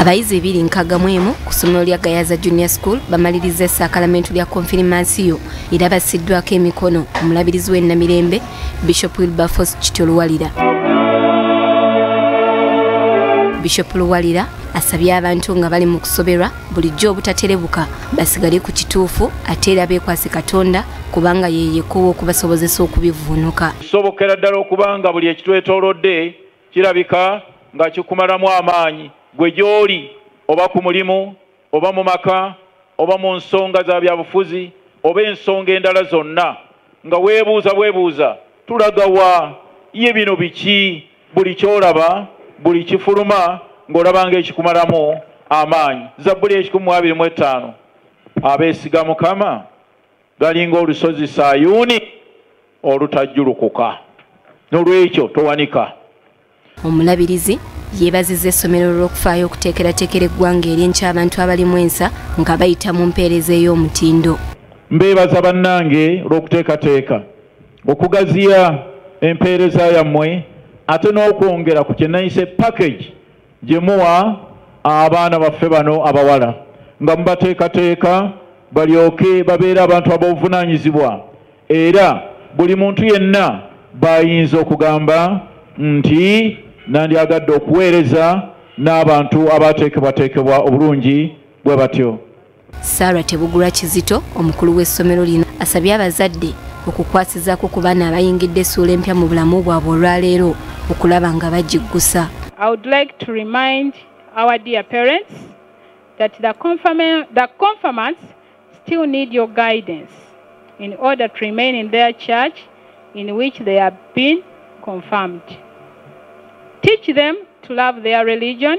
abayizi ebiri nkaga mu emu ku ssomero lya gayaza junior school bamaliriza esaakalamentu lya konfirimansiyo era bassiddwako emikono. Omulabirizi w'ennamirembe bishop wilberforce kityo luwalira bishop luwalira asabye abantu nga bali mu kusoberwa bulijjo obutaterebuka basigale ku kituufu ate era beekwase katonda kubanga yeyekuwa okubasobozesa okubivuunuka. Kisobokera ddala okubanga buli ekitwetoolodde kirabika nga kikumalamu amaanyi gwe gy'oli oba ku mulimu oba mu maka oba mu nsonga za byabufuzi oba ensonga endala zonna nga weebuuza bwebuuza tulagawa ye bino biki? Buli kyolaba buli kifuluma ng'olaba ng'ekikumalamu amaanyi. Zabbuli ekikumi mu abiri mu etaano abeesiga mukama galinga olusozi sayuuni olutajjulukuka. Nolwekyo towanika. Omulabirizi yeebazizza essomero olw'okufaayo okuteekerateekera eggwanga eri enkyabantu abalimu ensa nga bayita mu mpeereza ey'omutindo. Mbeebaza bannange olw'okuteekateeka okugaziya empeereza yammwe ate n'okwongera ku kyenayise package gye muwa abaana baffe bano abawala nga mubateekateeka balyoke babeere abantu ab'obuvunaanyizibwa era buli muntu yenna bayinza okugamba nti nandyagadde okuweereza n'abantu abateekebwateekebwa obulungi bwe batyo saara tebugula kizito omukulu w'essomero lino asabye abazadde okukwasizaako ku baana abayingidde essuula empya mu bulamu bwabwe olwaleero okulaba nga bagiggusa I would like to remind our dear parents that the, the confirmants still need your guidance in order to remain in their church in which they have been confirmed. Teach them to love their religion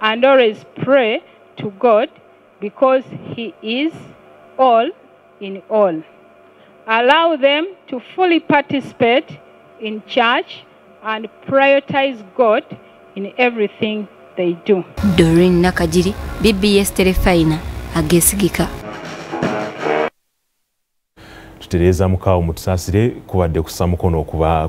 and always pray to God because He is all in all. Allow them to fully participate in church and prioritize God in everything they do. doreen Nakajiri, bbs Terefina, agesigika tutereeza mukaawo mutusaasire kubadde kussa mukono ku baana